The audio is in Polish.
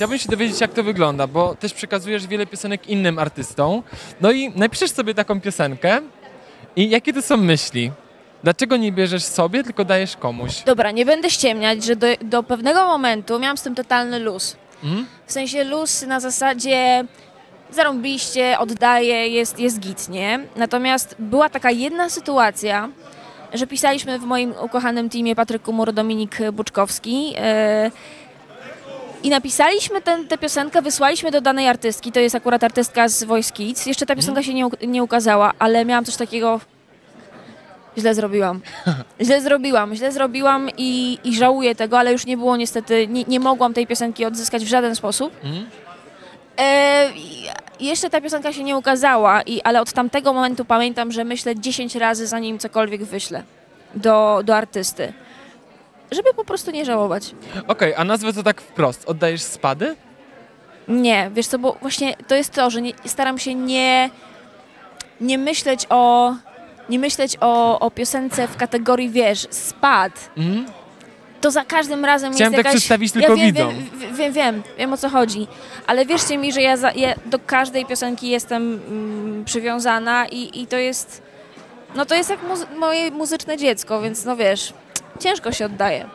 chciałbym się dowiedzieć, jak to wygląda, bo też przekazujesz wiele piosenek innym artystom. No i napiszesz sobie taką piosenkę i jakie to są myśli? Dlaczego nie bierzesz sobie, tylko dajesz komuś? Dobra, nie będę ściemniać, że do, do pewnego momentu miałam z tym totalny luz. Mhm. W sensie luz na zasadzie zarąbiście, oddaję, jest, jest git, nie? Natomiast była taka jedna sytuacja, że pisaliśmy w moim ukochanym teamie Patryk Kumur, Dominik Buczkowski yy, i napisaliśmy ten, tę piosenkę, wysłaliśmy do danej artystki, to jest akurat artystka z Voice Kids. Jeszcze ta piosenka się nie, nie ukazała, ale miałam coś takiego... Źle zrobiłam. Źle zrobiłam, źle zrobiłam i, i żałuję tego, ale już nie było niestety, nie, nie mogłam tej piosenki odzyskać w żaden sposób. Mhm. E, jeszcze ta piosenka się nie ukazała, i, ale od tamtego momentu pamiętam, że myślę 10 razy zanim cokolwiek wyślę do, do artysty. Żeby po prostu nie żałować. Okej, a nazwę to tak wprost. Oddajesz spady? Nie, wiesz co, bo właśnie to jest to, że nie, staram się nie, nie myśleć o nie myśleć o, o piosence w kategorii, wiesz, spad. Mhm. To za każdym razem Chciałem jest tak jakaś... przedstawić tylko ja wiem, widzom. Wiem, wiem, wiem, wiem o co chodzi. Ale wierzcie mi, że ja, za, ja do każdej piosenki jestem mm, przywiązana i, i to jest... No to jest jak muzy- moje muzyczne dziecko, więc no wiesz, ciężko się oddaje.